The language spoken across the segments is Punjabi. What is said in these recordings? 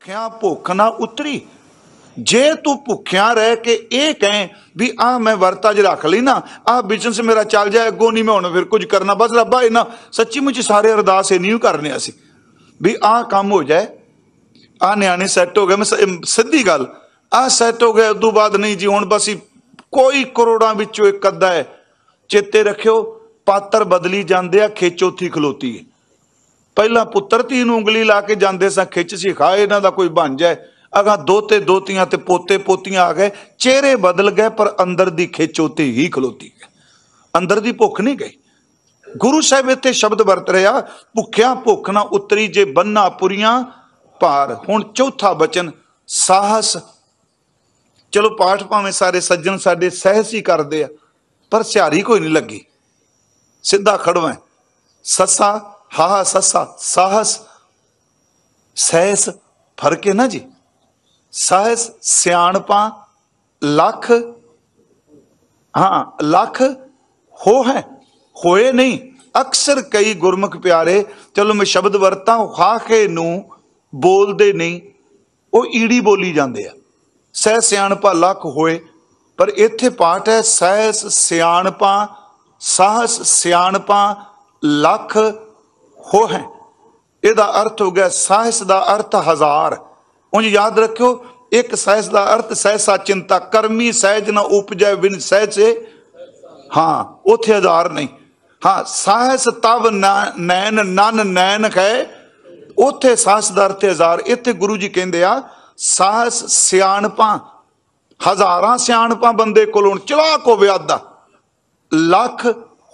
ਭੁੱਖਿਆਂ ਭੁੱਖ ਨਾ ਉਤਰੀ। ਜੇ ਤੂੰ ਭੁੱਖਿਆਂ ਰਹਿ ਕੇ ਇਹ ਕਹੇ ਵੀ ਆ ਮੈਂ ਵਰਤਾ ਜ ਰੱਖ ਲਈ ਨਾ ਆ ਬਿਜ਼ਨਸ ਮੇਰਾ ਚੱਲ ਜਾਏ, ਅੱਗੋਂ ਨਹੀਂ ਮੈਂ ਹੁਣ ਫਿਰ ਕੁਝ ਕਰਨਾ। ਬਸ ਰੱਬਾ ਇਹਨਾਂ ਸੱਚੀ ਮੁੱਚੀ ਸਾਰੇ ਅਰਦਾਸ ਇਹ ਨਹੀਂ ਕਰਨੇ ਅਸੀਂ ਵੀ ਆ ਕੰਮ ਹੋ ਜਾਏ ਆ ਨਿਆਣੇ ਸੈੱਟ ਹੋ ਗਏ। ਮੈਂ ਸਿੱਧੀ ਗੱਲ ਆ ਸੈੱਟ ਹੋ ਗਏ ਉਦੋਂ ਬਾਅਦ ਨਹੀਂ ਜੀ, ਹੁਣ ਬਸ ਕੋਈ ਕਰੋੜਾਂ ਵਿੱਚੋਂ ਇੱਕ ਅੱਧਾ ਹੈ। ਚੇਤੇ ਰੱਖਿਓ, ਪਾਤਰ ਬਦਲੀ ਜਾਂਦੇ ਆ ਖੇਚੋਥੀ ਖਲੋਤੀ ਹੈ। ਪਹਿਲਾਂ ਪੁੱਤਰ ਧੀ ਨੂੰ ਉਂਗਲੀ ਲਾ ਕੇ ਜਾਂਦੇ ਸਾਂ, ਖਿੱਚ ਸੀ, ਖਾ, ਇਹਨਾਂ ਦਾ ਕੋਈ ਬਣ ਜਾਏ। ਅਗਾ ਦੋਤੇ ਦੋਤੀਆਂ ਤੇ ਪੋਤੇ ਪੋਤੀਆਂ ਆ ਗਏ। ਚਿਹਰੇ ਬਦਲ ਗਏ, ਪਰ ਅੰਦਰ ਦੀ ਖਿੱਚ ਹੀ ਖਲੋਤੀ ਹੈ ਅੰਦਰ ਦੀ ਭੁੱਖ ਨਹੀਂ ਗਈ। ਗੁਰੂ ਸਾਹਿਬ ਇੱਥੇ ਸ਼ਬਦ ਵਰਤ ਰਿਹਾ ਭੁੱਖਿਆ ਭੁੱਖ ਨਾ ਉਤਰੀ ਜੇ ਬੰਨਾ ਪੁਰੀਆਂ ਭਾਰ। ਹੁਣ ਚੌਥਾ ਬਚਨ, ਸਾਹਸ। ਚਲੋ ਪਾਠ ਭਾਵੇਂ ਸਾਰੇ ਸੱਜਣ ਸਾਡੇ ਸਹਿਸ ਹੀ ਕਰਦੇ ਆ, ਪਰ ਸਿਹਾਰੀ ਕੋਈ ਨਹੀਂ ਲੱਗੀ। ਸਿੱਧਾ ਖੜਵਾ ਸੱਸਾ ਹਾਹਾ ਸੱਸਾ ਸਾਹਸ, ਸਹਿਸ, ਫ਼ਰਕ ਹੈ ਨਾ ਜੀ? ਸਾਹਸ, ਸਿਆਣਪਾਂ, ਲੱਖ, ਹਾਂ, ਲੱਖ ਹੋ ਹੈ, ਹੋਏ ਨਹੀਂ। ਅਕਸਰ ਕਈ ਗੁਰਮੁਖ ਪਿਆਰੇ, ਚਲੋ ਮੈਂ ਸ਼ਬਦ ਵਰਤਾਂ ਹਾਕੇ ਨੂੰ ਬੋਲਦੇ ਨਹੀਂ। ਉਹ ਈੜੀ ਬੋਲੀ ਜਾਂਦੇ ਆ। ਸਹਿ ਸਿਆਣਪਾ, ਲੱਖ ਹੋਏ, ਪਰ ਇੱਥੇ ਪਾਠ ਹੈ, ਸਹਿਸ, ਸਿਆਣਪਾ, ਸਾਹਸ, ਸਿਆਣਪਾ, ਲੱਖ ਹੋ ਹੈ। ਇਹਦਾ ਅਰਥ ਹੋ ਗਿਆ ਸਾਹਸ ਦਾ ਅਰਥ ਹਜ਼ਾਰ। ਉਂਝ ਯਾਦ ਰੱਖਿਓ, ਇੱਕ ਸਹਿਸ ਦਾ ਅਰਥ ਸਹਿਸਾ ਚਿੰਤਾ, ਕਰਮੀ ਸਹਿਜ ਨਾ ਉਪਜੈ ਵਿਨ ਸਹਿਜੇ। ਹਾਂ, ਉਥੇ ਹਜ਼ਾਰ ਨਹੀਂ। ਹਾਂ ਸਹਿਸ ਤਵ ਨਾ- ਨੈਣ, ਨਨ ਨੈਣ ਹੈ। ਉਥੇ ਸਾਹਸ ਦਾ ਅਰਥ ਹਜ਼ਾਰ। ਇੱਥੇ ਗੁਰੂ ਜੀ ਕਹਿੰਦੇ ਆ ਸਾਹਸ ਸਿਆਣਪਾਂ, ਹਜ਼ਾਰਾਂ ਸਿਆਣਪਾਂ ਬੰਦੇ ਕੋਲ ਹੁਣ ਚਲਾਕ ਹੋਵੇ ਆਦਾ ਲੱਖ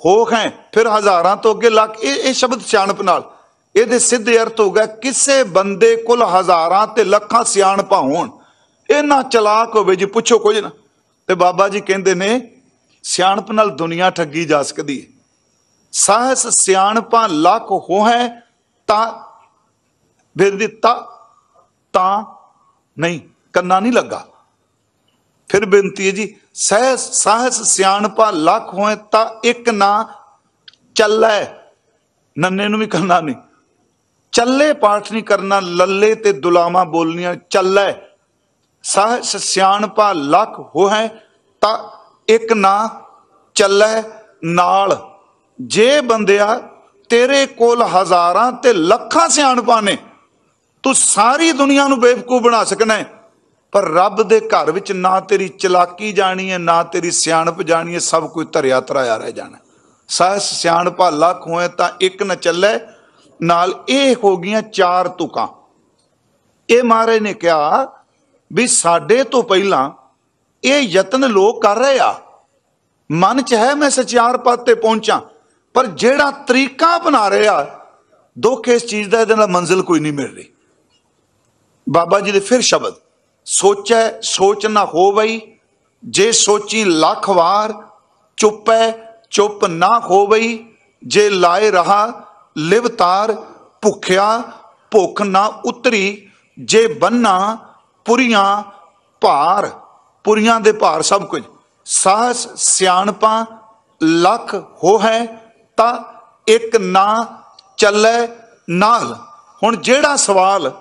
ਹੋ ਹੈ, ਫਿਰ ਹਜ਼ਾਰਾਂ ਤੋਂ ਅੱਗੇ ਲੱਖ, ਇਹ ਇਹ ਸ਼ਬਦ ਸਿਆਣਪ ਨਾਲ। ਇਹਦੇ ਸਿੱਧੇ ਅਰਥ ਹੋ ਗਿਆ, ਕਿਸੇ ਬੰਦੇ ਕੋਲ ਹਜ਼ਾਰਾਂ ਤੇ ਲੱਖਾਂ ਸਿਆਣਪਾਂ ਹੋਣ ਇਹਨਾਂ ਚਲਾਕ ਹੋਵੇ ਜੀ, ਪੁੱਛੋ ਕੁਝ ਨਾ। ਤੇ ਬਾਬਾ ਜੀ ਕਹਿੰਦੇ ਨੇ, ਸਿਆਣਪ ਨਾਲ ਦੁਨੀਆ ਠੱਗੀ ਜਾ ਸਕਦੀ ਹੈ। ਸਾਹਸ ਸਿਆਣਪਾਂ ਲੱਖ ਹੋ ਹੈ ਤਾਂ ਫਿਰ ਦਿੱਤਾ ਤਾਂ ਨਹੀਂ, ਕੰਨਾ ਨਹੀਂ ਲੱਗਾ। ਫਿਰ ਬੇਨਤੀ ਹੈ ਜੀ ਸਹਿਸ ਸਾਹਸ ਸਿਆਣਪਾ ਲੱਖ ਹੋਏ ਤਾਂ ਇੱਕ ਨਾ ਚੱਲੈ। ਨੰਨੇ ਨੂੰ ਵੀ ਕਰਨਾ ਨਹੀਂ। ਚੱਲੇ ਪਾਠ ਨਹੀਂ ਕਰਨਾ, ਲੱਲੇ ਤੇ ਦੁਲਾਮਾ ਬੋਲਨੀਆਂ ਚੱਲੈ। ਸਾਹਸ ਸਿਆਣਪਾ ਲੱਖ ਹੋਏ ਤਾਂ ਇੱਕ ਨਾ ਚੱਲੈ ਨਾਲ। ਜੇ ਬੰਦਿਆ ਤੇਰੇ ਕੋਲ ਹਜ਼ਾਰਾਂ ਤੇ ਲੱਖਾਂ ਸਿਆਣਪਾਂ ਨੇ, ਤੂੰ ਸਾਰੀ ਦੁਨੀਆ ਨੂੰ ਬੇਵਕੂਫ ਬਣਾ ਸਕਣਾ ਹੈ ਪਰ ਰੱਬ ਦੇ ਘਰ ਵਿੱਚ ਨਾ ਤੇਰੀ ਚਲਾਕੀ ਜਾਣੀ ਹੈ, ਨਾ ਤੇਰੀ ਸਿਆਣਪ ਜਾਣੀ ਹੈ, ਸਭ ਕੁਝ ਧਰਿਆ ਧਰਾਇਆ ਰਹਿ ਜਾਣਾ। ਸਹਿਸ ਸਿਆਣਪਾ ਲੱਖ ਹੋਏ ਤਾਂ ਇੱਕ ਨਾ ਚੱਲੇ, ਨਾਲ ਇਹ ਹੋ ਗਈਆਂ ਚਾਰ ਤੁਕਾਂ। ਇਹ ਮਹਾਰਾਜ ਨੇ ਕਿਹਾ ਵੀ ਸਾਡੇ ਤੋਂ ਪਹਿਲਾਂ ਇਹ ਯਤਨ ਲੋਕ ਕਰ ਰਹੇ ਆ। ਮਨ ਚ ਹੈ ਮੈਂ ਸਚਿਆਰ ਪਦ ਤੇ ਪਹੁੰਚਾਂ, ਪਰ ਜਿਹੜਾ ਤਰੀਕਾ ਬਣਾ ਰਿਹਾ, ਦੁੱਖ ਇਸ ਚੀਜ਼ ਦਾ, ਇਹਦੇ ਨਾਲ ਮੰਜ਼ਿਲ ਕੋਈ ਨਹੀਂ ਮਿਲ ਰਹੀ। ਬਾਬਾ ਜੀ ਦੇ ਫਿਰ ਸ਼ਬਦ। ਸੋਚੈ, ਸੋਚ ਨਾ ਹੋਵਈ। ਜੇ ਸੋਚੀ ਲੱਖ ਵਾਰ, ਚੁੱਪੈ, ਚੁੱਪ ਨਾ ਹੋਵਈ। ਜੇ ਲਾਏ ਰਹਾ ਲਿਵਤਾਰ ਭੁੱਖਿਆ, ਭੁੱਖ ਨਾ ਉਤਰੀ। ਜੇ ਬੰਨਾ, ਪੁਰੀਆਂ, ਭਾਰ। ਪੁਰੀਆਂ ਦੇ ਭਾਰ ਸਭ ਕੁਝ। ਸਾਹਸ ਸਿਆਣਪਾਂ ਲੱਖ ਹੋ ਹੈ ਤਾਂ ਇੱਕ ਨਾ ਚੱਲੇ ਨਾਲ। ਹੁਣ ਜਿਹੜਾ ਸਵਾਲ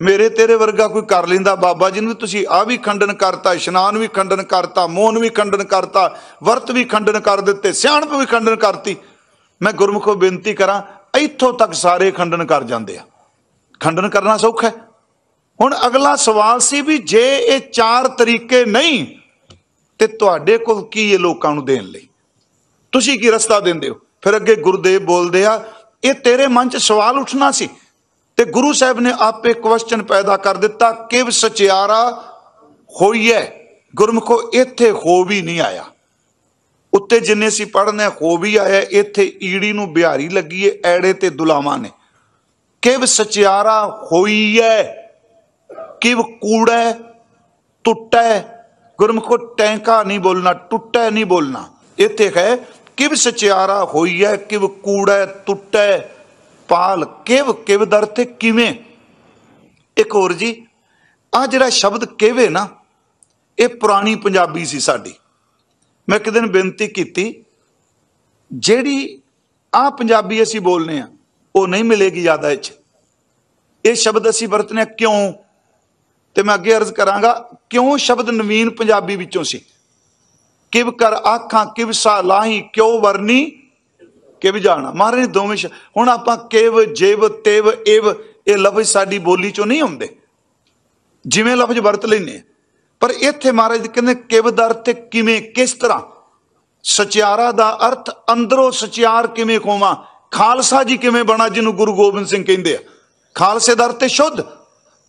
ਮੇਰੇ ਤੇਰੇ ਵਰਗਾ ਕੋਈ ਕਰ ਲੈਂਦਾ ਬਾਬਾ ਜੀ ਨੂੰ ਵੀ ਤੁਸੀਂ ਆ ਵੀ ਖੰਡਨ ਕਰਤਾ, ਇਸ਼ਨਾਨ ਵੀ ਖੰਡਨ ਕਰਤਾ ਮੋਨ ਵੀ ਖੰਡਨ ਕਰਤਾ, ਵਰਤ ਵੀ ਖੰਡਨ ਕਰ ਦਿੱਤੇ, ਸਿਆਣਪ ਵੀ ਖੰਡਨ ਕਰਤੀ। ਮੈਂ ਗੁਰਮੁਖੋ ਬੇਨਤੀ ਕਰਾਂ, ਇੱਥੋਂ ਤੱਕ ਸਾਰੇ ਖੰਡਨ ਕਰ ਜਾਂਦੇ ਆ। ਖੰਡਨ ਕਰਨਾ ਸੌਖਾ ਹੈ। ਹੁਣ ਅਗਲਾ ਸਵਾਲ ਸੀ ਵੀ ਜੇ ਇਹ ਚਾਰ ਤਰੀਕੇ ਨਹੀਂ, ਤੇ ਤੁਹਾਡੇ ਕੋਲ ਕੀ ਇਹ ਲੋਕਾਂ ਨੂੰ ਦੇਣ ਲਈ? ਤੁਸੀਂ ਕੀ ਰਸਤਾ ਦਿੰਦੇ ਹੋ? ਫਿਰ ਅੱਗੇ ਗੁਰਦੇਵ ਬੋਲਦੇ ਆ, ਇਹ ਤੇਰੇ ਮਨ 'ਚ ਸਵਾਲ ਉੱਠਣਾ ਸੀ। ਤੇ ਗੁਰੂ ਸਾਹਿਬ ਨੇ ਆਪੇ ਕੁਐਸਚਨ ਪੈਦਾ ਕਰ ਦਿੱਤਾ, ਕਿਵ ਸਚਿਆਰਾ ਹੋਈਐ? ਗੁਰਮੁਖੋ, ਇੱਥੇ ਹੋ ਵੀ ਨਹੀਂ ਆਇਆ। ਉੱਤੇ ਜਿੰਨੇ ਸੀ ਪੜ੍ਹਨੇ ਹੋ ਵੀ ਆਇਆ, ਇੱਥੇ ਈੜੀ ਨੂੰ ਬਿਹਾਰੀ ਲੱਗੀ ਏ, ਐੜੇ ਤੇ ਦੁਲਾਵਾਂ ਨੇ। ਕਿਵ ਸਚਿਆਰਾ ਹੋਈਐ? ਕਿਵ ਕੂੜੈ? ਟੁੱਟੈ? ਗੁਰਮੁਖੋ, ਟੈਂਕਾ ਨਹੀਂ ਬੋਲਣਾ, ਟੁੱਟੈ ਨਹੀਂ ਬੋਲਣਾ। ਇੱਥੇ ਹੈ, ਕਿਵ ਸਚਿਆਰਾ ਹੋਈਐ, ਕਿਵ ਕੂੜਾ, ਟੁੱਟੈ? ਪਾਲ ਕਿਵ ਕਿਵ ਦਰ ਤੇ ਕਿਵੇਂ? ਇੱਕ ਹੋਰ ਜੀ ਆ ਜਿਹੜਾ ਸ਼ਬਦ ਕਿਵੇ ਨਾ, ਇਹ ਪੁਰਾਣੀ ਪੰਜਾਬੀ ਸੀ ਸਾਡੀ। ਮੈਂ ਇੱਕ ਦਿਨ ਬੇਨਤੀ ਕੀਤੀ, ਜਿਹੜੀ ਆ ਪੰਜਾਬੀ ਅਸੀਂ ਬੋਲਨੇ ਆ, ਉਹ ਨਹੀਂ ਮਿਲੇਗੀ ਜ਼ਿਆਦਾ ਇਹ ਚ ਇਹ ਸ਼ਬਦ ਅਸੀਂ ਵਰਤਨੇ ਆ ਕਿਉਂ? ਤੇ ਮੈਂ ਅੱਗੇ ਅਰਜ਼ ਕਰਾਂਗਾ, ਕਿਉਂ ਸ਼ਬਦ ਨਵੀਨ ਪੰਜਾਬੀ ਵਿੱਚੋਂ ਸੀ? ਕਿਵ ਕਰ ਆਖਾਂ, ਕਿਵ ਸਾ ਲਾਹੀ, ਕਿਉ ਵਰਨੀ? ਕਿਵ ਜਾਣਾ। ਮਹਾਰਾਜ ਨੇ ਦੋਵੇਂ ਹੁਣ ਆਪਾਂ ਕਿਵ, ਜੇਵ, ਤੇਵ ਇਵ ਇਹ ਲਫ਼ਜ਼ ਸਾਡੀ ਬੋਲੀ ਚੋਂ ਨਹੀਂ ਆਉਂਦੇ। ਜਿਵੇਂ ਲਫ਼ਜ਼ ਵਰਤ ਲੈਨੇ ਪਰ ਇੱਥੇ ਮਹਾਰਾਜ ਕਹਿੰਦੇ, ਕਿਵ ਦਰ ਤੇ ਕਿਵੇਂ, ਕਿਸ ਤਰ੍ਹਾਂ? ਸਚਿਆਰਾ ਦਾ ਅਰਥ ਅੰਦਰੋਂ ਸਚਿਆਰ ਕਿਵੇਂ ਖੋਵਾਂ? ਖਾਲਸਾ ਜੀ ਕਿਵੇਂ ਬਣਾ, ਜਿਹਨੂੰ ਗੁਰੂ ਗੋਬਿੰਦ ਸਿੰਘ ਕਹਿੰਦੇ ਆ? ਖਾਲਸੇ ਦਰ ਤੇ ਸ਼ੁੱਧ,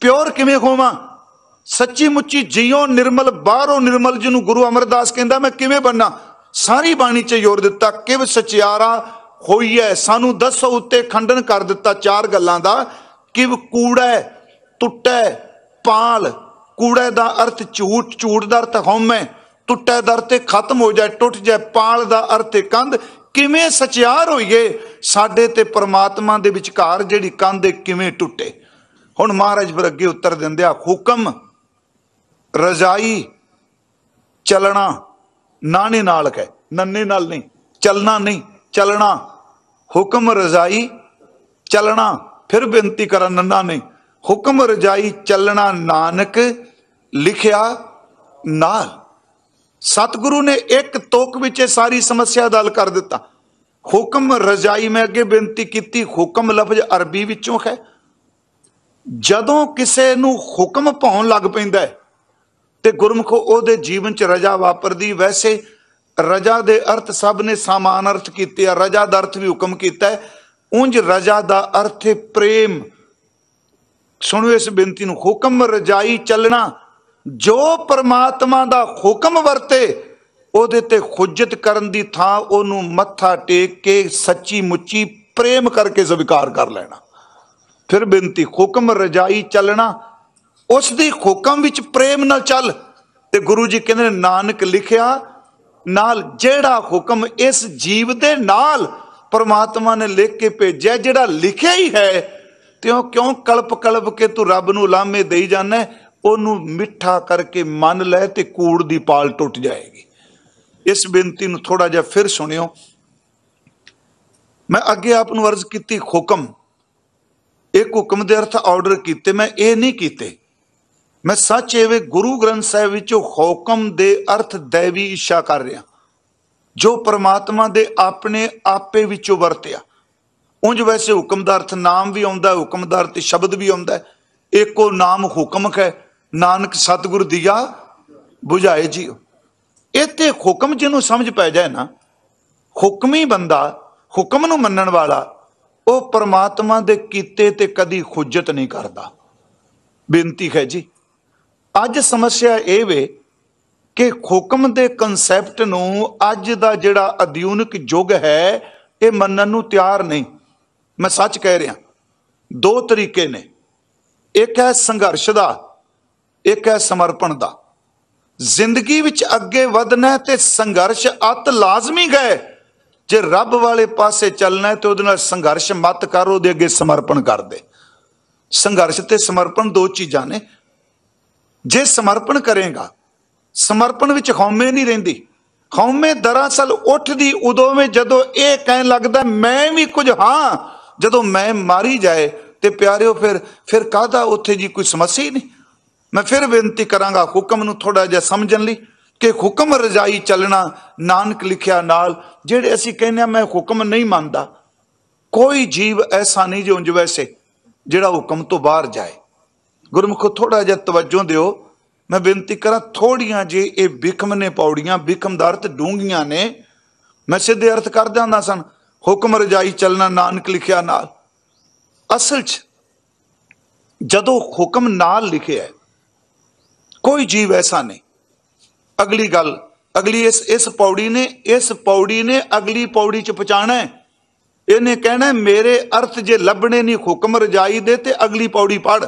ਪਿਓਰ ਕਿਵੇਂ ਖੋਵਾਂ? ਸੱਚੀ ਮੁੱਚੀ ਜੀਓ ਨਿਰਮਲ, ਬਾਹਰੋਂ ਨਿਰਮਲ ਜਿਹਨੂੰ ਗੁਰੂ ਅਮਰਦਾਸ ਕਹਿੰਦਾ, ਮੈਂ ਕਿਵੇਂ ਬਣਨਾ ਸਾਰੀ ਬਾਣੀ 'ਚ ਜ਼ੋਰ ਦਿੱਤਾ, ਕਿਵ ਸਚਿਆਰਾ ਹੋਈ ਹੈ। ਸਾਨੂੰ ਦੱਸੋ ਉੱਤੇ ਖੰਡਨ ਕਰ ਦਿੱਤਾ ਚਾਰ ਗੱਲਾਂ ਦਾ ਕਿ ਕੂੜਾ ਟੁੱਟੈ ਪਾਲ। ਕੂੜੇ ਦਾ ਅਰਥ ਝੂਠ ਝੂਠ ਦਾ ਅਰਥ ਹਉਮੈ। ਟੁੱਟੈ ਦਾ ਅਰਥ ਖਤਮ ਹੋ ਜਾਏ, ਟੁੱਟ ਜਾਏ। ਪਾਲ ਦਾ ਅਰਥ ਹੈ ਕੰਧ। ਕਿਵੇਂ ਸਚਿਆਰ ਹੋਈਏ? ਸਾਡੇ ਤੇ ਪ੍ਰਮਾਤਮਾ ਦੇ ਵਿਚਕਾਰ ਜਿਹੜੀ ਕੰਧ ਹੈ ਕਿਵੇਂ ਟੁੱਟੇ? ਹੁਣ ਮਹਾਰਾਜ ਫਿਰ ਅੱਗੇ ਉੱਤਰ ਦਿੰਦੇ ਆ, ਹੁਕਮ, ਰਜ਼ਾਈ, ਚੱਲਣਾ ਨਾਣੇ ਨਾਲ ਕਹੇ। ਨੰਨੇ ਨਾਲ ਨਹੀਂ, ਚੱਲਣਾ ਨਹੀਂ, ਚੱਲਣਾ। ਹੁਕਮ ਰਜ਼ਾਈ ਚੱਲਣਾ, ਫਿਰ ਬੇਨਤੀ ਕਰਾਂ ਨੰਨਾ ਨੇ, ਹੁਕਮ ਰਜਾਈ ਚੱਲਣਾ ਨਾਨਕ ਲਿਖਿਆ ਨਾਲ। ਸਤਿਗੁਰੂ ਨੇ ਇੱਕ ਤੋਕ ਵਿੱਚ ਇਹ ਸਾਰੀ ਸਮੱਸਿਆ ਦਾ ਹੱਲ ਕਰ ਦਿੱਤਾ। ਹੁਕਮ ਰਜਾਈ ਮੈਂ ਅੱਗੇ ਬੇਨਤੀ ਕੀਤੀ, ਹੁਕਮ ਲਫ਼ਜ਼ ਅਰਬੀ ਵਿੱਚੋਂ ਹੈ। ਜਦੋਂ ਕਿਸੇ ਨੂੰ ਹੁਕਮ ਪਾਉਣ ਲੱਗ ਪੈਂਦਾ ਹੈ ਤੇ ਗੁਰਮੁਖ ਉਹਦੇ ਜੀਵਨ ਚ ਰਜਾ ਵਾਪਰਦੀ, ਵੈਸੇ ਰਜਾ ਦੇ ਅਰਥ ਸਭ ਨੇ ਸਮਾਨ ਅਰਥ ਕੀਤੇ ਆ, ਰਜਾ ਦਾ ਅਰਥ ਵੀ ਹੁਕਮ ਕੀਤਾ ਹੈ। ਉਂਝ ਰਜਾ ਦਾ ਅਰਥ ਹੈ ਪ੍ਰੇਮ। ਸੁਣੋ ਇਸ ਬੇਨਤੀ ਨੂੰ, ਹੁਕਮ ਰਜਾਈ ਚੱਲਣਾ, ਜੋ ਪਰਮਾਤਮਾ ਦਾ ਹੁਕਮ ਵਰਤੇ, ਉਹਦੇ ਤੇ ਖੁਜਤ ਕਰਨ ਦੀ ਥਾਂ ਉਹਨੂੰ ਮੱਥਾ ਟੇਕ ਕੇ ਸੱਚੀ ਮੁੱਚੀ ਪ੍ਰੇਮ ਕਰਕੇ ਸਵੀਕਾਰ ਕਰ ਲੈਣਾ। ਫਿਰ ਬੇਨਤੀ, ਹੁਕਮ ਰਜਾਈ ਚੱਲਣਾ, ਉਸ ਦੀ ਹੁਕਮ ਵਿੱਚ ਪ੍ਰੇਮ ਨਾਲ ਚੱਲ। ਤੇ ਗੁਰੂ ਜੀ ਕਹਿੰਦੇ ਨੇ, ਨਾਨਕ ਲਿਖਿਆ ਨਾਲ ਜਿਹੜਾ ਹੁਕਮ ਇਸ ਜੀਵ ਦੇ ਨਾਲ ਪਰਮਾਤਮਾ ਨੇ ਲਿਖ ਕੇ ਭੇਜਿਆ, ਜਿਹੜਾ ਲਿਖਿਆ ਹੀ ਹੈ, ਤੇ ਉਹ ਕਿਉਂ ਕਲਪ ਕਲਪ ਕੇ ਤੂੰ ਰੱਬ ਨੂੰ ਲਾਮੇ ਦੇਈ ਜਾਂਦਾ ਉਹਨੂੰ ਮਿੱਠਾ ਕਰਕੇ ਮੰਨ ਲੈ ਤੇ ਕੂੜ ਦੀ ਪਾਲ ਟੁੱਟ ਜਾਏਗੀ। ਇਸ ਬੇਨਤੀ ਨੂੰ ਥੋੜਾ ਜਿਹਾ ਫਿਰ ਸੁਣਿਓ। ਮੈਂ ਅੱਗੇ ਆਪ ਨੂੰ ਅਰਜ਼ ਕੀਤੀ, ਹੁਕਮ। ਇੱਕ ਹੁਕਮ ਦੇ ਅਰਥ ਆਰਡਰ ਕੀਤੇ, ਮੈਂ ਇਹ ਨਹੀਂ ਕੀਤੇ। ਮੈਂ ਸੱਚ ਐਵੇਂ ਗੁਰੂ ਗ੍ਰੰਥ ਸਾਹਿਬ ਵਿੱਚ ਹੁਕਮ ਦੇ ਅਰਥ ਦੇਵੀ ਇੱਛਾ ਕਰ ਰਿਹਾ। ਜੋ ਪ੍ਰਮਾਤਮਾ ਦੇ ਆਪਣੇ ਆਪੇ ਵਿੱਚੋਂ ਵਰਤਿਆ। ਉਂਝ ਵੈਸੇ ਹੁਕਮ ਦਾ ਅਰਥ ਨਾਮ ਵੀ ਆਉਂਦਾ, ਹੁਕਮ ਦਾ ਅਰਥ ਸ਼ਬਦ ਵੀ ਆਉਂਦਾ। ਹੈ ਏਕੋ ਨਾਮ ਹੁਕਮ ਹੈ, ਨਾਨਕ ਸਤਿਗੁਰ ਦੀਆ 부ਝਾਏ ਜੀਓ ਇੱਥੇ ਹੁਕਮ ਜਿਹਨੂੰ ਸਮਝ ਪੈ ਜਾਏ ਨਾ, ਹੁਕਮੀ ਬੰਦਾ, ਹੁਕਮ ਨੂੰ ਮੰਨਣ ਵਾਲਾ, ਉਹ ਪਰਮਾਤਮਾ ਦੇ ਕੀਤੇ ਤੇ ਕਦੀ ਖੁਜਤ ਨਹੀਂ ਕਰਦਾ। ਬੇਨਤੀ ਹੈ ਜੀ। ਅੱਜ ਸਮੱਸਿਆ ਇਹ ਵੇ ਕਿ ਹੁਕਮ ਦੇ ਕਨਸੈਪਟ ਨੂੰ ਅੱਜ ਦਾ ਜਿਹੜਾ ਅਧਿਉਨਿਕ ਯੁੱਗ ਹੈ, ਇਹ ਮੰਨਣ ਨੂੰ ਤਿਆਰ ਨਹੀਂ। ਮੈਂ ਸੱਚ ਕਹਿ ਰਿਹਾ, ਦੋ ਤਰੀਕੇ ਨੇ। ਇੱਕ ਹੈ ਸੰਘਰਸ਼ ਦਾ, ਇੱਕ ਹੈ ਸਮਰਪਣ ਦਾ। ਜ਼ਿੰਦਗੀ ਵਿੱਚ ਅੱਗੇ ਵਧਣਾ ਹੈ ਤੇ ਸੰਘਰਸ਼ ਅਤ ਲਾਜ਼ਮੀ ਗਏ ਜੇ ਰੱਬ ਵਾਲੇ ਪਾਸੇ ਚੱਲਣਾ ਹੈ ਤੇ ਉਹਦੇ ਨਾਲ ਸੰਘਰਸ਼ ਮਤ ਕਰ, ਉਹਦੇ ਅੱਗੇ ਸਮਰਪਣ ਕਰ ਦੇ। ਸੰਘਰਸ਼ ਤੇ ਸਮਰਪਣ ਦੋ ਚੀਜ਼ਾਂ ਨੇ। ਜੇ ਸਮਰਪਣ ਕਰੇਗਾ, ਸਮਰਪਣ ਵਿੱਚ ਖੌਮੇ ਨਹੀਂ ਰਹਿੰਦੀ। ਖੌਮੇ ਦਰਅਸਲ ਉੱਠਦੀ ਉਦੋਂ ਵਿੱਚ ਜਦੋਂ ਇਹ ਕਹਿਣ ਲੱਗਦਾ, ਮੈਂ ਵੀ ਕੁਝ ਹਾਂ। ਜਦੋਂ ਮੈਂ ਮਾਰੀ ਜਾਏ ਤੇ ਪਿਆਰਿਓ, ਫਿਰ ਫਿਰ ਕਾਹਦਾ ਉੱਥੇ ਜੀ ਕੋਈ ਸਮੱਸਿਆ ਹੀ ਨਹੀਂ? ਮੈਂ ਫਿਰ ਬੇਨਤੀ ਕਰਾਂਗਾ ਹੁਕਮ ਨੂੰ ਥੋੜਾ ਜਿਹਾ ਸਮਝਣ ਲਈ ਕਿ ਹੁਕਮ ਰਜਾਈ ਚੱਲਣਾ, ਨਾਨਕ ਲਿਖਿਆ ਨਾਲ, ਜਿਹੜੇ ਅਸੀਂ ਕਹਿੰਦੇ ਆ ਮੈਂ ਹੁਕਮ ਨਹੀਂ ਮੰਨਦਾ। ਕੋਈ ਜੀਵ ਐਸਾ ਨਹੀਂ ਜੋ ਉਂਝ ਵੈਸੇ, ਜਿਹੜਾ ਹੁਕਮ ਤੋਂ ਬਾਹਰ ਜਾਏ। ਗੁਰਮੁਖੋ ਥੋੜਾ ਜਿਹਾ ਤਵੱਜੋ ਦਿਓ। ਮੈਂ ਬੇਨਤੀ ਕਰਾਂ ਥੋੜੀਆਂ ਜੇ ਇਹ ਬਿਖਮ ਨੇ ਪੌੜੀਆਂ ਬਿਖਮ ਦਾ ਅਰਥ ਡੂੰਘੀਆਂ ਨੇ, ਮੈਂ ਸਿੱਧੇ ਅਰਥ ਕਰ ਦਿੰਦਾ ਸਨ ਹੁਕਮ ਰਜਾਈ ਚੱਲਣਾ, ਨਾਨਕ ਲਿਖਿਆ ਨਾਲ। ਅਸਲ 'ਚ ਜਦੋਂ ਹੁਕਮ ਨਾਲ ਲਿਖਿਆ ਕੋਈ ਜੀਵ ਐਸਾ ਨਹੀਂ। ਅਗਲੀ ਗੱਲ, ਅਗਲੀ ਇਸ ਇਸ ਪੌੜੀ ਨੇ, ਇਸ ਪੌੜੀ ਨੇ ਅਗਲੀ ਪੌੜੀ 'ਚ ਪਹੁੰਚਾਣਾ ਹੈ। ਇਹਨੇ ਕਹਿਣਾ ਮੇਰੇ ਅਰਥ ਜੇ ਲੱਭਣੇ ਨਹੀਂ, ਹੁਕਮ ਰਜਾਈ ਦੇ ਤੇ ਅਗਲੀ ਪੌੜੀ ਪੜ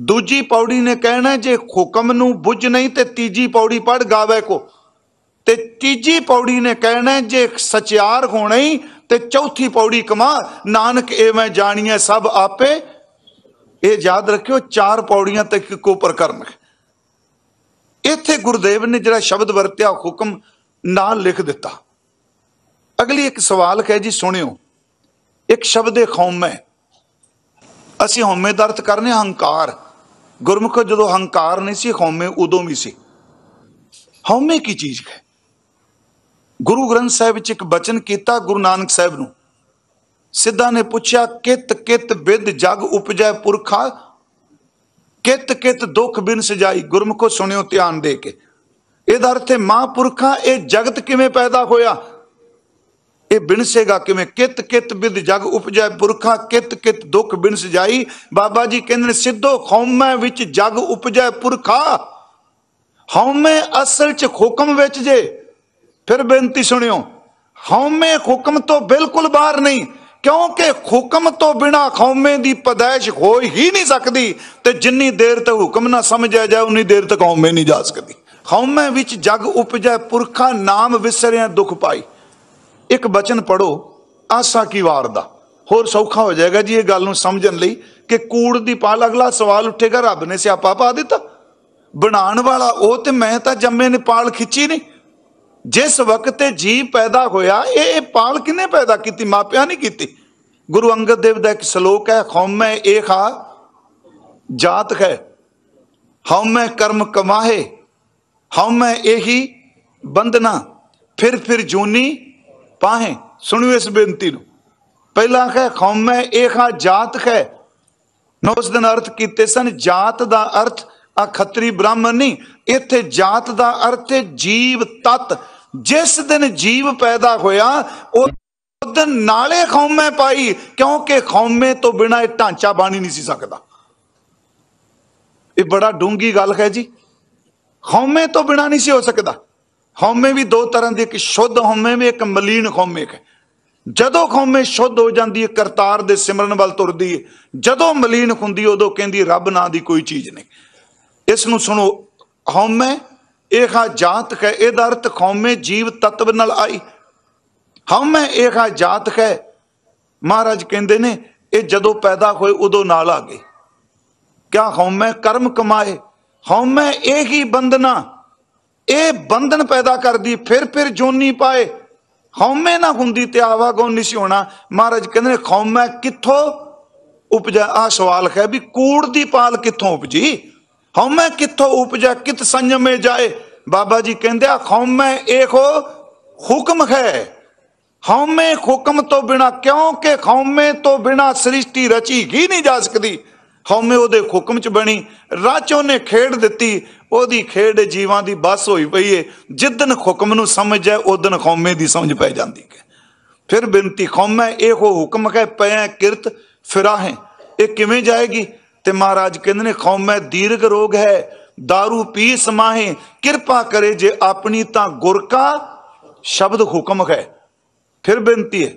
ਦੂਜੀ ਪੌੜੀ ਨੇ ਕਹਿਣਾ ਜੇ ਹੁਕਮ ਨੂੰ ਬੁੱਝ ਨਹੀਂ ਤੇ ਤੀਜੀ ਪੌੜੀ ਪੜ ਗਾਵੇ ਕੋ। ਤੇ ਤੀਜੀ ਪੌੜੀ ਨੇ ਕਹਿਣਾ ਜੇ ਸਚਿਆਰ ਹੋਣਾ ਹੀ ਤੇ ਚੌਥੀ ਪੌੜੀ ਕਮਾ, ਨਾਨਕ ਇਹ ਮੈਂ ਜਾਣੀਐ ਸਭ ਆਪੇ। ਇਹ ਯਾਦ ਰੱਖਿਓ, ਚਾਰ ਪੌੜੀਆਂ ਤੱਕ ਇੱਕੋ ਪ੍ਰਕਰਮ ਹੈ। ਇੱਥੇ ਗੁਰਦੇਵ ਨੇ ਜਿਹੜਾ ਸ਼ਬਦ ਵਰਤਿਆ, ਹੁਕਮ ਨਾਲ ਲਿਖ ਦਿੱਤਾ। ਅਗਲੀ ਇੱਕ ਸਵਾਲ ਹੈ ਜੀ, ਸੁਣਿਓ। ਇੱਕ ਸ਼ਬਦ ਹੈ ਹਉਮੈ। ਅਸੀਂ ਹਉਮੈ ਦਾ ਅਰਥ ਕਰਨੇ ਹੰਕਾਰ। ਗੁਰਮੁਖ ਜਦੋਂ ਹੰਕਾਰ ਨਹੀਂ ਸੀ, ਹਉਮੈ ਉਦੋਂ ਵੀ ਸੀ। ਹਉਮੈ ਕੀ ਚੀਜ਼ ਹੈ? ਗੁਰੂ ਗ੍ਰੰਥ ਸਾਹਿਬ ਵਿੱਚ ਇੱਕ ਬਚਨ ਕੀਤਾ ਗੁਰੂ ਨਾਨਕ ਸਾਹਿਬ ਨੂੰ। ਸਿੱਧਾ ਨੇ ਪੁੱਛਿਆ, ਕਿਤ ਕਿਤ ਵਿਦ ਜਗ ਉਪਜੈ ਪੁਰਖਾ? ਕਿਤ ਕਿਤ ਦੁਖ ਬਿਨ ਸਜਾਈ? ਗੁਰਮੁਖੋ ਸੁਣਿਓ ਧਿਆਨ ਦੇ ਕੇ। ਇਹਦਾ ਅਰਥ ਹੈ, ਮਹਾਂਪੁਰਖਾਂ, ਇਹ ਜਗਤ ਕਿਵੇਂ ਪੈਦਾ ਹੋਇਆ? ਇਹ ਬਿਨਸੇਗਾ ਕਿਵੇਂ? ਕਿਤ ਕਿਤ ਬਿਦ ਜਗ ਉਪਜੈ ਪੁਰਖਾ, ਕਿਤ ਕਿਤ ਦੁੱਖ ਬਿਨ ਜਾਈ। ਬਾਬਾ ਜੀ ਕਹਿੰਦੇ ਨੇ, ਸਿੱਧੋ ਖੌਮੈ ਵਿੱਚ ਜਗ ਉਪਜੈ ਪੁਰਖਾ। ਹਉਮੈ ਅਸਲ ਚ ਹੁਕਮ ਵਿੱਚ ਜੇ। ਫਿਰ ਬੇਨਤੀ ਸੁਣਿਓ, ਹਉਮੈ ਹੁਕਮ ਤੋਂ ਬਿਲਕੁਲ ਬਾਹਰ ਨਹੀਂ, ਕਿਉਂਕਿ ਹੁਕਮ ਤੋਂ ਬਿਨਾ ਖੌਮੇ ਦੀ ਪਦਾਇਸ਼ ਹੋ ਹੀ ਨਹੀਂ ਸਕਦੀ ਤੇ ਜਿੰਨੀ ਦੇਰ ਤੱਕ ਹੁਕਮ ਨਾ ਸਮਝਿਆ ਜਾਏ, ਉਨੀ ਦੇਰ ਤੱਕ ਹਉਮੈ ਨਹੀਂ ਜਾ ਸਕਦੀ। ਖੌਮੇ ਵਿੱਚ ਜਗ ਉਪਜੈ ਪੁਰਖਾ, ਨਾਮ ਵਿਸਰਿਆ ਦੁਖ ਪਾਈ। ਇੱਕ ਬਚਨ ਪੜੋ ਆਸਾ ਕੀ ਵਾਰ ਦਾ। ਹੋਰ ਸੌਖਾ ਹੋ ਜਾਏਗਾ ਜੀ ਇਹ ਗੱਲ ਨੂੰ ਸਮਝਣ ਲਈ ਕਿ ਕੂੜ ਦੀ ਪਾਲ ਅਗਲਾ ਸਵਾਲ ਉੱਠੇਗਾ, ਰੱਬ ਨੇ ਸਿਆਪਾ ਪਾ ਦਿੱਤਾ। ਬਣਾਉਣ ਵਾਲਾ ਉਹ ਤੇ ਮੈਂ ਤਾਂ ਜੰਮੇ ਨੇ ਪਾਲ ਖਿੱਚੀ ਨਹੀਂ। ਜਿਸ ਵਕਤ ਤੇ ਜੀਵ ਪੈਦਾ ਹੋਇਆ, ਇਹ ਇਹ ਪਾਲ ਕਿਨੇ ਪੈਦਾ ਕੀਤੀ? ਮਾਪਿਆਂ ਨਹੀਂ ਕੀਤੀ। ਗੁਰੂ ਅੰਗਦ ਦੇਵ ਦਾ ਇੱਕ ਸ਼ਲੋਕ ਹੈ ਖੌਮੈ ਏਖਾ ਜਾਤ ਹੈ ਹਉਮੈ ਕਰਮ ਕਮਾਹੇ ਹਉਮੈ ਇਹੀ ਬੰਦਨਾ ਫਿਰ ਫਿਰ ਜੂਨੀ ਪਾਹੇ। ਸੁਣਿਓ ਇਸ ਬੇਨਤੀ ਨੂੰ। ਪਹਿਲਾਂ ਹੈ ਖੌਮੈ ਏਖਾ ਜਾਤ ਹੈ ਮੈਂ ਉਸ ਦਿਨ ਅਰਥ ਕੀਤੇ ਸਨ, ਜਾਤ ਦਾ ਅਰਥ ਆ ਖੱਤਰੀ ਬ੍ਰਾਹਮਣ ਨਹੀਂ। ਇੱਥੇ ਜਾਤ ਦਾ ਅਰਥ ਹੈ ਜੀਵ ਤਤ। ਜਿਸ ਦਿਨ ਜੀਵ ਪੈਦਾ ਹੋਇਆ ਉਹ ਦਿਨ ਨਾਲੇ ਖੌਮੇ ਪਾਈ, ਕਿਉਂਕਿ ਖੌਮੇ ਤੋਂ ਬਿਨਾ ਇਹ ਢਾਂਚਾ ਬਣ ਹੀ ਨਹੀਂ ਸੀ ਸਕਦਾ। ਇਹ ਬੜਾ ਡੂੰਗੀ ਗੱਲ ਹੈ ਜੀ। ਖੌਮੇ ਤੋਂ ਬਿਨਾ ਨਹੀਂ ਸੀ ਹੋ ਸਕਦਾ। ਹਉਮੈ ਵੀ ਦੋ ਤਰ੍ਹਾਂ ਦੀ, ਇੱਕ ਸ਼ੁੱਧ ਹਉਮੈ ਵੀ, ਇੱਕ ਮਲੀਨ ਹਉਮੈ ਹੈ ਜਦੋਂ ਖੌਮੇ ਸ਼ੁੱਧ ਹੋ ਜਾਂਦੀ ਹੈ, ਕਰਤਾਰ ਦੇ ਸਿਮਰਨ ਵੱਲ ਤੁਰਦੀ ਹੈ, ਜਦੋਂ ਮਲੀਨ ਹੁੰਦੀ ਉਦੋਂ ਕਹਿੰਦੀ ਰੱਬ ਨਾਂ ਦੀ ਕੋਈ ਚੀਜ਼ ਨਹੀਂ। ਇਸ ਨੂੰ ਸੁਣੋ ਹਉਮੈ ਏਖਾ ਜਾਤ ਹੈ, ਇਹਦਾ ਅਰਥ ਖੌਮੇ ਜੀਵ ਤਤਵ ਨਾਲ ਆਈ। ਹਉਮੈ ਏਖਾ ਜਾਤ ਹੈ, ਮਹਾਰਾਜ ਕਹਿੰਦੇ ਨੇ, ਇਹ ਜਦੋਂ ਪੈਦਾ ਹੋਏ, ਉਦੋਂ ਨਾਲ ਆ ਗਏ। ਕਿਆ ਹਉਮੈ ਕਰਮ ਕਮਾਏ। ਹਉਮੈ ਇਹ ਹੀ ਬੰਧਨਾ। ਇਹ ਬੰਧਨ ਪੈਦਾ ਕਰਦੀ, ਫਿਰ ਫਿਰ ਜੋਨੀ ਪਾਏ। ਹਉਮੈ ਨਾ ਹੁੰਦੀ ਤੇ ਆਵਾਗੋ ਨਹੀਂ ਸੀ ਹੋਣਾ। ਮਹਾਰਾਜ ਕਹਿੰਦੇ ਨੇ ਖੌਮੈ ਕਿੱਥੋਂ ਉਪਜਾ? ਆ ਸਵਾਲ ਹੈ ਵੀ ਕੂੜ ਦੀ ਪਾਲ ਕਿੱਥੋਂ ਉਪਜੀ? ਹਉਮੈ ਕਿੱਥੋਂ ਉਪਜਾ? ਕਿਤ ਸੰਜਮੇ ਜਾਏ? ਬਾਬਾ ਜੀ ਕਹਿੰਦੇ ਆ ਖੌਮੈ ਇਹੋ ਹੁਕਮ ਹੈ। ਹਉਮੈ ਹੁਕਮ ਤੋਂ ਬਿਨਾ, ਕਿਉਂਕਿ ਖੌਮੇ ਤੋਂ ਬਿਨਾ ਸ੍ਰਿਸ਼ਟੀ ਰਚੀ ਹੀ ਨਹੀਂ ਜਾ ਸਕਦੀ। ਹਉਮੈ ਉਹਦੇ ਹੁਕਮ ਚ ਬਣੀ ਰਚ ਉਹਨੇ ਖੇਡ ਦਿੱਤੀ। ਉਹਦੀ ਖੇਡ ਜੀਵਾਂ ਦੀ ਬਸ ਹੋਈ ਪਈ ਏ। ਜਿੱਦਨ ਹੁਕਮ ਨੂੰ ਸਮਝ ਹੈ ਉਦਨ ਖੌਮੇ ਦੀ ਸਮਝ ਪੈ ਜਾਂਦੀ ਹੈ ਫਿਰ ਬਿੰਤੀ ਖੌਮੇ, ਇਹੋ ਹੁਕਮ ਹੈ ਪੈ ਕਿਰਤ, ਫਿਰਾਹੇ, ਇਹ ਕਿਵੇਂ ਜਾਏਗੀ? ਤੇ ਮਹਾਰਾਜ ਕਹਿੰਦੇ ਨੇ, ਖੌਮੇ ਦੀਰਗ ਰੋਗ ਹੈ दारू ਪੀ ਸਮਾਹੇ, ਕਿਰਪਾ ਕਰੇ ਜੇ ਆਪਣੀ ਤਾਂ ਗੁਰ ਕਾ ਸ਼ਬਦ ਹੁਕਮ ਹੈ। ਫਿਰ ਬੇਨਤੀ ਹੈ,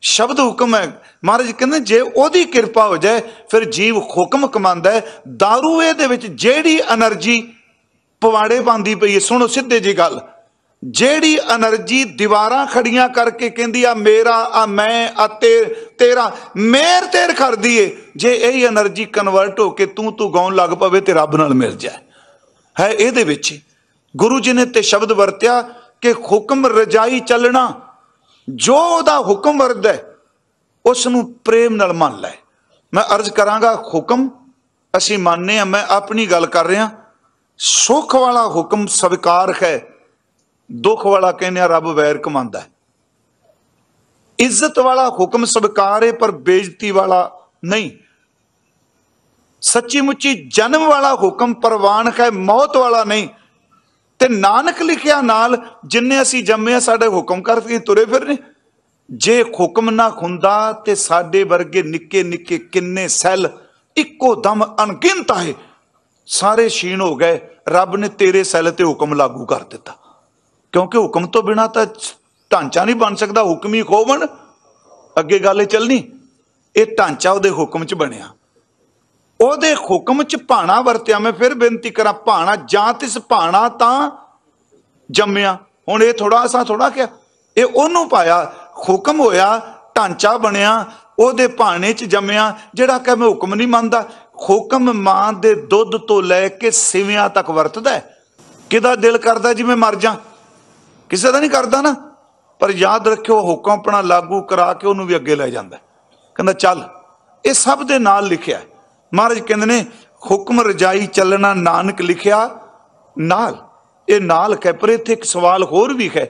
ਸ਼ਬਦ ਹੁਕਮ ਹੈ। ਮਹਾਰਾਜ ਕਹਿੰਦੇ, ਜੇ ਉਹਦੀ ਕਿਰਪਾ ਹੋ ਜਾਏ, ਫਿਰ ਜੀਵ ਹੁਕਮ ਕਮਾਂਦਾ ਹੈ। दारू ਇਹਦੇ ਵਿੱਚ ਜਿਹੜੀ એનર્ਜੀ ਪਵਾੜੇ ਪਾਉਂਦੀ ਪਈ ਹੈ ਸੁਣੋ ਸਿੱਧੇ ਜੀ ਗੱਲ। ਜਿਹੜੀ એનર્ਜੀ ਦੀਵਾਰਾਂ ਖੜੀਆਂ ਕਰਕੇ ਕਹਿੰਦੀ ਆ, ਮੇਰਾ, ਆ ਮੈਂ, ਆ ਤੇ, ਤੇਰਾ, ਮੇਰ ਤੇਰ ਕਰਦੀ ਏ। ਜੇ ਇਹ ਹੀ એનર્ਜੀ ਕਨਵਰਟ ਹੋ ਕੇ ਤੂੰ ਤੂੰ ਗਾਉਣ ਲੱਗ ਪਵੇ ਤੇ ਰੱਬ ਨਾਲ ਮਿਲ ਜਾਏ। ਹੈ ਇਹਦੇ ਵਿੱਚ ਗੁਰੂ ਜੀ ਨੇ ਤੇ ਸ਼ਬਦ ਵਰਤਿਆ ਕਿ ਹੁਕਮ ਰਜਾਈ ਚੱਲਣਾ, ਜੋ ਉਹਦਾ ਹੁਕਮ ਵਰਦਾ ਉਸ ਨੂੰ ਪ੍ਰੇਮ ਨਾਲ ਮੰਨ ਲੈ। ਮੈਂ ਅਰਜ਼ ਕਰਾਂਗਾ, ਹੁਕਮ ਅਸੀਂ ਮੰਨਨੇ ਆ, ਮੈਂ ਆਪਣੀ ਗੱਲ ਕਰ ਰਿਹਾ। ਸੁਖ ਵਾਲਾ ਹੁਕਮ ਸਵੀਕਾਰ ਹੈ, ਦੁੱਖ ਵਾਲਾ ਕਹਿੰਦੇ ਰੱਬ ਵੈਰ ਕਮਾਉਂਦਾ ਇੱਜ਼ਤ ਵਾਲਾ ਹੁਕਮ ਸਵੀਕਾਰ ਹੈ, ਪਰ ਬੇਇੱਜ਼ਤੀ ਵਾਲਾ ਨਹੀਂ। ਸੱਚੀ ਮੁੱਚੀ ਜਨਮ ਵਾਲਾ ਹੁਕਮ ਪ੍ਰਵਾਨ ਹੈ, ਮੌਤ ਵਾਲਾ ਨਹੀਂ। ਤੇ ਨਾਨਕ ਲਿਖਿਆ ਨਾਲ, ਜਿੰਨੇ ਅਸੀਂ ਜੰਮੇ ਆ, ਸਾਡੇ ਹੁਕਮ ਕਰਕੇ ਤੁਰੇ ਫਿਰਨੇ। ਜੇ ਹੁਕਮ ਨਾ ਹੁੰਦਾ, ਤੇ ਸਾਡੇ ਵਰਗੇ ਨਿੱਕੇ ਨਿੱਕੇ ਕਿੰਨੇ ਸੈੱਲ ਇੱਕੋ ਦਮ ਅਣਗਿਣਤ ਆਏ। ਸਾਰੇ ਛੀਣ ਹੋ ਗਏ, ਰੱਬ ਨੇ ਤੇਰੇ ਸੈੱਲ ਤੇ ਹੁਕਮ ਲਾਗੂ ਕਰ ਦਿੱਤਾ। ਕਿਉਂਕਿ ਹੁਕਮ ਤੋਂ ਬਿਨਾ ਤਾਂ ਢਾਂਚਾ ਨਹੀਂ ਬਣ ਸਕਦਾ, ਹੁਕਮ ਹੀ ਖੋਵਣ। ਅੱਗੇ ਗੱਲ ਚੱਲਣੀ, ਇਹ ਢਾਂਚਾ ਉਹਦੇ ਹੁਕਮ 'ਚ ਬਣਿਆ। ਉਹਦੇ ਹੁਕਮ 'ਚ ਭਾਣਾ ਵਰਤਿਆ, ਮੈਂ ਫਿਰ ਬੇਨਤੀ ਕਰਾਂ, ਭਾਣਾ ਜਾਂ ਤਿਸ ਭਾਣਾ ਤਾਂ ਜੰਮਿਆ। ਹੁਣ ਇਹ ਥੋੜਾ ਅਸਾਂ ਥੋੜਾ ਕਿਹਾ, ਇਹ ਉਹਨੂੰ ਪਾਇਆ, ਹੁਕਮ ਹੋਇਆ, ਢਾਂਚਾ ਬਣਿਆ, ਉਹਦੇ ਭਾਣੇ 'ਚ ਜੰਮਿਆ, ਜਿਹੜਾ ਕਿ ਮੈਂ ਹੁਕਮ ਨਹੀਂ ਮੰਨਦਾ ਹੁਕਮ ਮਾਂ ਦੇ ਦੁੱਧ ਤੋਂ ਲੈ ਕੇ ਸਿਵਿਆਂ ਤੱਕ ਵਰਤਦਾ ਹੈ। ਕਿਹਦਾ ਦਿਲ ਕਰਦਾ ਜਿਵੇਂ ਮਰ ਜਾ? ਕਿਸੇ ਦਾ ਨਹੀਂ ਕਰਦਾ ਨਾ। ਪਰ ਯਾਦ ਰੱਖਿਓ, ਹੁਕਮ ਆਪਣਾ ਲਾਗੂ ਕਰਾ ਕੇ ਉਹਨੂੰ ਵੀ ਅੱਗੇ ਲੈ ਜਾਂਦਾ ਕਹਿੰਦਾ, ਚੱਲ, ਇਹ ਸਭ ਦੇ ਨਾਲ ਲਿਖਿਆ ਮਹਾਰਾਜ ਕਹਿੰਦੇ ਨੇ, ਹੁਕਮ ਰਜਾਈ ਚੱਲਣਾ ਨਾਨਕ ਲਿਖਿਆ ਨਾਲ। ਇਹ ਨਾਲ ਹੈ ਪਰ ਇੱਥੇ ਇੱਕ ਸਵਾਲ ਹੋਰ ਵੀ ਹੈ।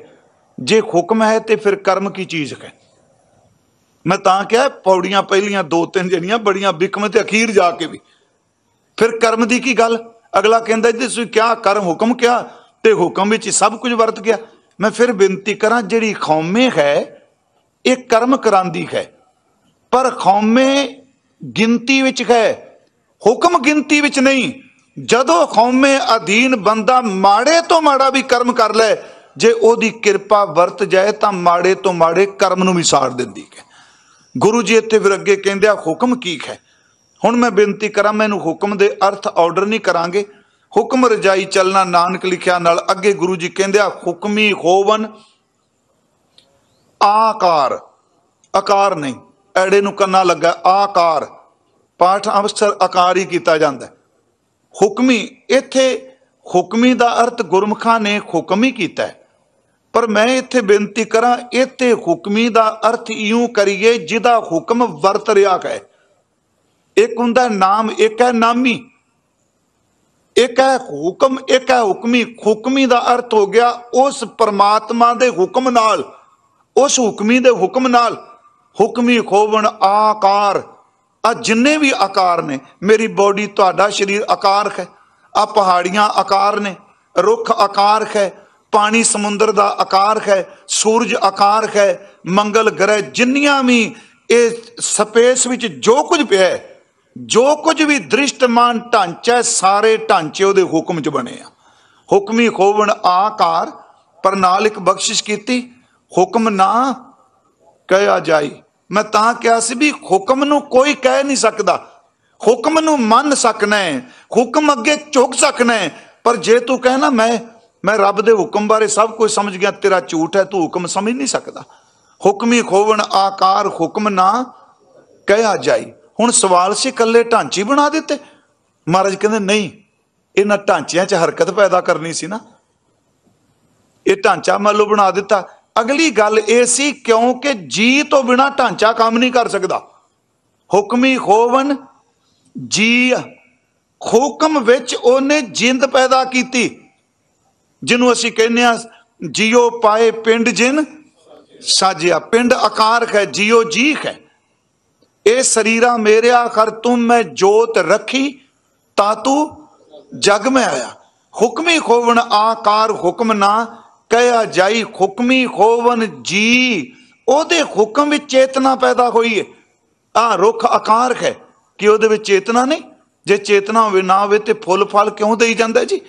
ਜੇ ਹੁਕਮ ਹੈ ਤੇ ਫਿਰ ਕਰਮ ਕੀ ਚੀਜ਼ ਹੈ? ਮੈਂ ਤਾਂ ਕਿਹਾ ਪੌੜੀਆਂ ਪਹਿਲੀਆਂ ਦੋ ਤਿੰਨ ਜਿਹੜੀਆਂ ਬੜੀਆਂ ਵਿਕਮ ਤੇ ਅਖੀਰ ਜਾ ਕੇ ਵੀ। ਫਿਰ ਕਰਮ ਦੀ ਕੀ ਗੱਲ? ਅਗਲਾ ਕਹਿੰਦਾ ਜੀ, ਤੁਸੀਂ ਕਿਆ ਕਰਮ ਹੁਕਮ ਕਿਆ? ਤੇ ਹੁਕਮ ਵਿੱਚ ਸਭ ਕੁਝ ਵਰਤ ਗਿਆ। ਮੈਂ ਫਿਰ ਬੇਨਤੀ ਕਰਾਂ, ਜਿਹੜੀ ਖੌਮੇ ਹੈ, ਇਹ ਕਰਮ ਕਰਾਂਦੀ ਹੈ। ਪਰ ਖੌਮੇ ਗਿਣਤੀ ਵਿੱਚ ਹੈ, ਹੁਕਮ ਗਿਣਤੀ ਵਿੱਚ ਨਹੀਂ। ਜਦੋਂ ਖੌਮੇ ਅਧੀਨ ਬੰਦਾ ਮਾੜੇ ਤੋਂ ਮਾੜਾ ਵੀ ਕਰਮ ਕਰ ਲੈ, ਜੇ ਉਹਦੀ ਕਿਰਪਾ ਵਰਤ ਜਾਏ, ਤਾਂ ਮਾੜੇ ਤੋਂ ਮਾੜੇ ਕਰਮ ਨੂੰ ਵੀ ਸਾੜ ਦਿੰਦੀ ਹੈ। ਗੁਰੂ ਜੀ ਇੱਥੇ ਫਿਰ ਅੱਗੇ ਕਹਿੰਦੇ ਆ, ਹੁਕਮ ਕੀ ਹੈ? ਹੁਣ ਮੈਂ ਬੇਨਤੀ ਕਰਾਂ, ਮੈਨੂੰ ਹੁਕਮ ਦੇ ਅਰਥ ਆਰਡਰ ਨਹੀਂ ਕਰਾਂਗੇ। ਹੁਕਮ ਰਜਾਈ ਚੱਲਣਾ ਨਾਨਕ ਲਿਖਿਆ ਨਾਲ ਅੱਗੇ ਗੁਰੂ ਜੀ ਕਹਿੰਦੇ ਆ, ਹੁਕਮੀ ਹੋਵਨ ਆਕਾਰ। ਆਕਾਰ ਨਹੀਂ, ਐੜੇ ਨੂੰ ਕੰਨਾ ਲੱਗਾ, ਆਕਾਰ। ਪਾਠ ਅਵਸਰ ਆਕਾਰ ਹੀ ਕੀਤਾ ਜਾਂਦਾ ਹੁਕਮੀ, ਇੱਥੇ ਹੁਕਮੀ ਦਾ ਅਰਥ ਗੁਰਮੁਖਾਂ ਨੇ ਹੁਕਮ ਹੀ ਕੀਤਾ ਹੈ। ਪਰ ਮੈਂ ਇੱਥੇ ਬੇਨਤੀ ਕਰਾਂ, ਇੱਥੇ ਹੁਕਮੀ ਦਾ ਅਰਥ ਇਉਂ ਕਰੀਏ, ਜਿਹਦਾ ਹੁਕਮ ਵਰਤ ਰਿਹਾ ਹੈ। ਇੱਕ ਹੁੰਦਾ ਨਾਮ, ਇੱਕ ਹੈ ਨਾਮੀ। ਇੱਕ ਹੈ ਹੁਕਮ, ਇੱਕ ਹੈ ਹੁਕਮੀ। ਹੁਕਮੀ ਦਾ ਅਰਥ ਹੋ ਗਿਆ ਉਸ ਪਰਮਾਤਮਾ ਦੇ ਹੁਕਮ ਨਾਲ, ਉਸ ਹੁਕਮੀ ਦੇ ਹੁਕਮ ਨਾਲ। ਹੁਕਮੀ ਖੋਵਣ ਆਕਾਰ। ਆ ਜਿੰਨੇ ਵੀ ਆਕਾਰ ਨੇ, ਮੇਰੀ ਬੋਡੀ ਤੁਹਾਡਾ ਸਰੀਰ ਆਕਾਰ ਹੈ। ਆ ਪਹਾੜੀਆਂ ਆਕਾਰ ਨੇ, ਰੁੱਖ ਆਕਾਰ ਹੈ। ਪਾਣੀ ਸਮੁੰਦਰ ਦਾ ਆਕਾਰ ਹੈ, ਸੂਰਜ ਆਕਾਰ ਹੈ, ਮੰਗਲ ਗ੍ਰਹਿ ਜਿੰਨੀਆਂ ਵੀ ਇਹ ਸਪੇਸ ਵਿੱਚ ਜੋ ਕੁਝ ਪਿਆ ਹੈ, ਜੋ ਕੁਝ ਵੀ ਦ੍ਰਿਸ਼ਟਮਾਨ ਢਾਂਚਾ ਸਾਰੇ ਢਾਂਚੇ ਉਹਦੇ ਹੁਕਮ 'ਚ ਬਣੇ ਆ। ਹੁਕਮੀ ਖੋਵਣ ਆਕਾਰ ਪਰ ਨਾਲ ਇੱਕ ਬਖਸ਼ਿਸ਼ ਕੀਤੀ, ਹੁਕਮ ਨਾ ਕਹਿਆ ਜਾਈ। ਮੈਂ ਤਾਂ ਕਿਹਾ ਸੀ ਵੀ ਹੁਕਮ ਨੂੰ ਕੋਈ ਕਹਿ ਨਹੀਂ ਸਕਦਾ। ਹੁਕਮ ਨੂੰ ਮੰਨ ਸਕਣਾ ਹੈ, ਹੁਕਮ ਅੱਗੇ ਝੁਕ ਸਕਣਾ ਹੈ, ਪਰ ਜੇ ਤੂੰ ਕਹਿਣਾ, ਮੈਂ ਮੈਂ ਰੱਬ ਦੇ ਹੁਕਮ ਬਾਰੇ ਸਭ ਕੁਝ ਸਮਝ ਗਿਆ, ਤੇਰਾ ਝੂਠ ਹੈ, ਤੂੰ ਹੁਕਮ ਸਮਝ ਨਹੀਂ ਸਕਦਾ। ਹੁਕਮੀ ਖੋਵਣ, ਆਕਾਰ, ਹੁਕਮ ਨਾ ਕਹਿਆ ਜਾਈ। ਹੁਣ ਸਵਾਲ ਸੀ, ਇਕੱਲੇ ਢਾਂਚੇ ਬਣਾ ਦਿੱਤੇ। ਮਹਾਰਾਜ ਕਹਿੰਦੇ, ਨਹੀਂ, ਇਹਨਾਂ ਢਾਂਚਿਆਂ 'ਚ ਹਰਕਤ ਪੈਦਾ ਕਰਨੀ ਸੀ ਨਾ। ਇਹ ਢਾਂਚਾ ਮੰਨ ਲਓ ਬਣਾ ਦਿੱਤਾ। ਅਗਲੀ ਗੱਲ ਇਹ ਸੀ, ਕਿਉਂਕਿ ਜੀ ਤੋਂ ਬਿਨਾ ਢਾਂਚਾ ਕੰਮ ਨਹੀਂ ਕਰ ਸਕਦਾ। ਹੁਕਮੀ ਖੋਵਨ ਜੀ, ਹੁਕਮ ਵਿੱਚ ਉਹਨੇ ਜਿੰਦ ਪੈਦਾ ਕੀਤੀ। ਜਿਹਨੂੰ ਅਸੀਂ ਕਹਿੰਦੇ ਆ ਜਿਉ ਪਾਏ ਪਿੰਡ ਜਿਨ, ਸਾਜਿਆ। ਪਿੰਡ ਆਕਾਰ ਹੈ ਜਿਉ ਜੀ ਹੈ। ਇਹ ਸਰੀਰਾ ਮੇਰਿਆ ਕਰ ਤੁਮ ਮੈਂ ਜੋਤ ਰੱਖੀ, ਤਾ ਤੂੰ ਜਗ ਮੈਂ ਆਇਆ। ਹੁਕਮੀ ਖੋਵਣ ਆਕਾਰ ਹੁਕਮ ਨਾ, ਕਹਿਆ ਜਾਈ ਹੁਕਮੀ ਖੋਵਨ ਜੀ। ਉਹਦੇ ਹੁਕਮ ਵਿੱਚ ਚੇਤਨਾ ਪੈਦਾ ਹੋਈ ਹੈ ਆ ਰੁੱਖ ਆਕਾਰ ਹੈ, ਕਿ ਉਹਦੇ ਵਿੱਚ ਚੇਤਨਾ ਨਹੀਂ? ਜੇ ਚੇਤਨਾ ਹੋਵੇ, ਨਾ ਹੋਵੇ ਤੇ ਫੁੱਲ ਫਲ ਕਿਉਂ ਦੇਈ ਜਾਂਦਾ ਜੀ?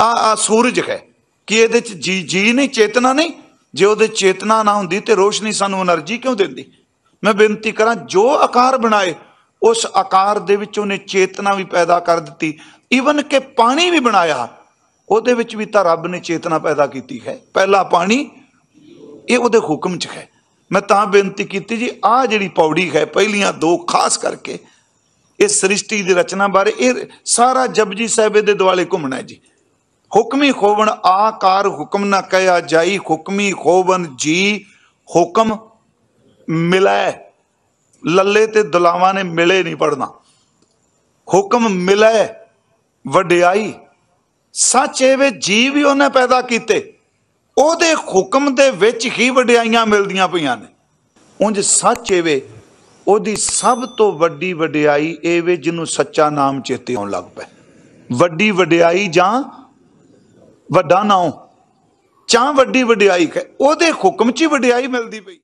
ਆ ਆ ਸੂਰਜ ਹੈ। ਕਿ ਇਹਦੇ ਚ ਜੀ ਜੀ ਨਹੀਂ, ਚੇਤਨਾ ਨਹੀਂ? ਜੇ ਉਹਦੇ ਚੇਤਨਾ ਨਾ ਹੁੰਦੀ ਤੇ ਰੋਸ਼ਨੀ ਸਾਨੂੰ એનર્ਜੀ ਕਿਉਂ ਦਿੰਦੀ? ਮੈਂ ਬੇਨਤੀ ਕਰਾਂ, ਜੋ ਆਕਾਰ ਬਣਾਏ, ਉਸ ਆਕਾਰ ਦੇ ਵਿੱਚ ਉਹਨੇ ਚੇਤਨਾ ਵੀ ਪੈਦਾ ਕਰ ਦਿੱਤੀ। ਈਵਨ ਕਿ ਪਾਣੀ ਵੀ ਬਣਾਇਆ, ਉਹਦੇ ਵਿੱਚ ਵੀ ਤਾਂ ਰੱਬ ਨੇ ਚੇਤਨਾ ਪੈਦਾ ਕੀਤੀ ਹੈ। ਪਹਿਲਾ ਪਾਣੀ, ਇਹ ਉਹਦੇ ਹੁਕਮ 'ਚ ਹੈ। ਮੈਂ ਤਾਂ ਬੇਨਤੀ ਕੀਤੀ ਜੀ ਆ ਜਿਹੜੀ ਪੌੜੀ ਹੈ, ਪਹਿਲੀਆਂ ਦੋ ਖਾਸ ਕਰਕੇ, ਇਸ ਸ੍ਰਿਸ਼ਟੀ ਦੀ ਰਚਨਾ ਬਾਰੇ, ਇਹ ਸਾਰਾ ਜਪਜੀ ਸਾਹਿਬ ਦੇ ਦੁਆਲੇ ਘੁੰਮਣਾ ਹੈ ਜੀ। ਹੁਕਮੀ ਖੋਵਣ ਆਕਾਰ ਹੁਕਮ ਨਾ ਕਹਿਆ ਜਾਈ, ਹੁਕਮੀ ਖੋਵਣ ਜੀ ਹੁਕਮ ਮਿਲੈ। ਲੱਲੇ ਤੇ ਦੁਲਾਵਾਂ ਨੇ ਮਿਲੇ ਨਹੀਂ ਪੜਨਾ ਹੁਕਮ ਮਿਲੈ, ਵਡਿਆਈ, ਸੱਚ ਐਵੇਂ ਜੀ ਵੀ ਉਹਨੇ ਪੈਦਾ ਕੀਤੇ। ਉਹਦੇ ਹੁਕਮ ਦੇ ਵਿੱਚ ਹੀ ਵਡਿਆਈਆਂ ਮਿਲਦੀਆਂ ਪਈਆਂ ਨੇ। ਉਂਝ ਸੱਚ ਐਵੇਂ ਉਹਦੀ ਸਭ ਤੋਂ ਵੱਡੀ ਵਡਿਆਈ ਇਹ ਵੇ ਜਿਹਨੂੰ ਸੱਚਾ ਨਾਮ ਚੇਤੇ ਆਉਣ ਲੱਗ ਪਏ ਵੱਡੀ ਵਡਿਆਈ ਜਾਂ ਵੱਡਾ ਨਾਮ ਚਾਹ ਵੱਡੀ ਵਡਿਆਈ ਹੈ ਉਹਦੇ ਹੁਕਮ 'ਚ ਹੀ ਵਡਿਆਈ ਮਿਲਦੀ ਪਈ।